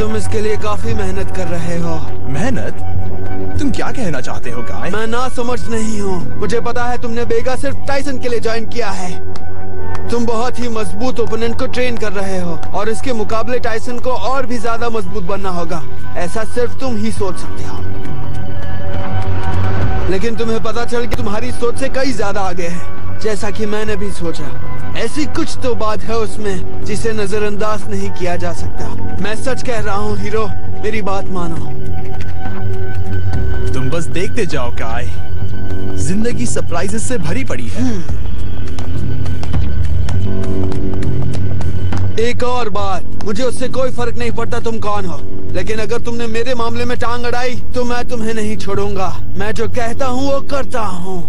तुम इसके लिए काफ़ी मेहनत कर रहे हो। मेहनत? तुम क्या कहना चाहते हो गाय? मैं ना समझ नहीं हूँ। मुझे पता है तुमने बेगा सिर्फ़ टाइसन के लिए ज्वाइन किया है। तुम बहुत ही मज़बूत ओपोनेंट को ट्रेन कर रहे हो और इसके मुकाबले टाइसन को और भी ज़्यादा मज़बूत बनना होगा। ऐसा सिर्फ़ तुम ही सोच सकते हो। लेकिन तुम्हें पता चल कि तुम्हारी सोच से कई ज़्यादा आगे है। जैसा कि मैंने भी सोचा। ऐसी कुछ तो बात है उसमें जिसे नजरअंदाज नहीं किया जा सकता। मैं सच कह रहा हूँ हीरो मेरी बात मानो। तुम बस देखते जाओ गाय ज़िंदगी सरप्राइजेस से भरी पड़ी है। एक और बात, मुझे उससे कोई फ़र्क नहीं पड़ता तुम कौन हो। लेकिन अगर तुमने मेरे मामले में टांग अड़ाई तो मैं तुम्हें नहीं छोड़ूँगा। मैं जो कहता हूँ, वो करता हूँ।